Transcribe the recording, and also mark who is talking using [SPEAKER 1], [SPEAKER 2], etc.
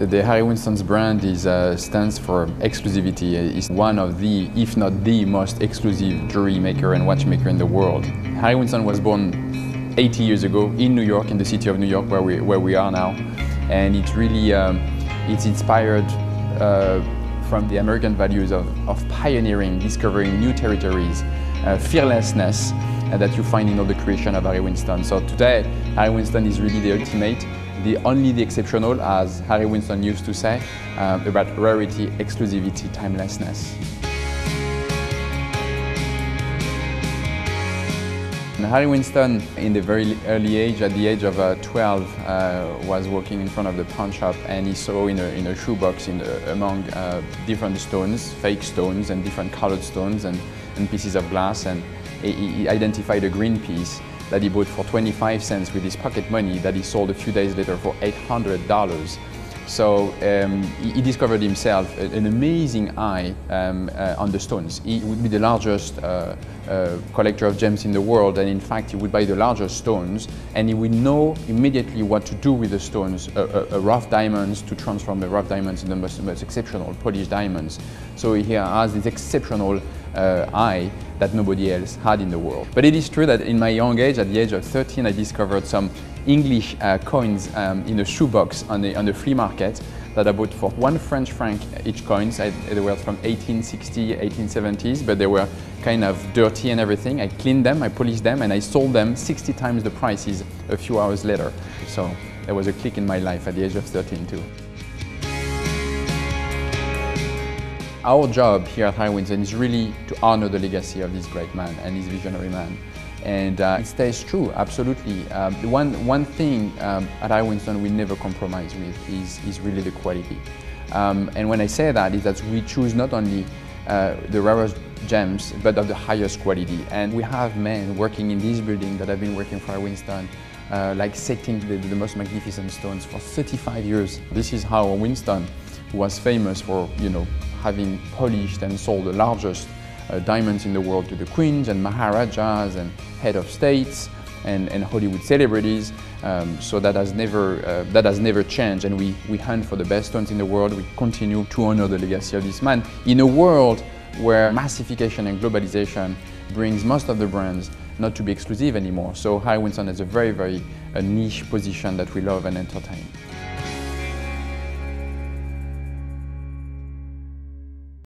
[SPEAKER 1] The Harry Winston's brand is, uh, stands for exclusivity. It's one of the, if not the most exclusive jewelry maker and watchmaker in the world. Harry Winston was born 80 years ago in New York, in the city of New York, where we, where we are now. And it really, um, it's inspired uh, from the American values of, of pioneering, discovering new territories, uh, fearlessness uh, that you find in all the creation of Harry Winston. So today, Harry Winston is really the ultimate the only the exceptional, as Harry Winston used to say, uh, about rarity, exclusivity, timelessness. And Harry Winston, in the very early age, at the age of uh, 12, uh, was walking in front of the pawn shop and he saw in a, in a shoebox in the, among uh, different stones, fake stones and different colored stones and, and pieces of glass and he, he identified a green piece that he bought for 25 cents with his pocket money that he sold a few days later for $800. So um, he, he, discovered himself an amazing eye um, uh, on the stones. He would be the largest uh, uh, collector of gems in the world and in fact he would buy the largest stones and he would know immediately what to do with the stones, rough diamonds to transform the rough diamonds into the most, most exceptional polished diamonds. So he has this exceptional eye that nobody else had in the world. But it is true that in my young age, at the age of 13, I discovered some English uh, coins um, in a shoebox on the, on the flea market that I bought for one French franc each coins. I, they were from 1860, 1870s, but they were kind of dirty and everything. I cleaned them, I polished them, and I sold them 60 times the prices a few hours later. So there was a click in my life at the age of 13 too. Our job here at Harry Winston is really to honor the legacy of this great man and this visionary man. And uh, it stays true, absolutely. Um, one, one thing um, at Harry Winston we never compromise with is, is really the quality. Um, and when I say that, is that we choose not only uh, the rarest gems, but of the highest quality. And we have men working in this building that have been working for Winston, uh, like setting the, the, most magnificent stones for 35 years. This is how Winston was famous for, you know, having polished and sold the largest uh, diamonds in the world to the queens and maharajas and head of states and, and Hollywood celebrities. Um, so that has never uh, that has never changed, and we we hunt for the best stones in the world. We continue to honor the legacy of this man in a world where massification and globalization brings most of the brands not to be exclusive anymore. So Harry Winston has a very very a niche position that we love and entertain.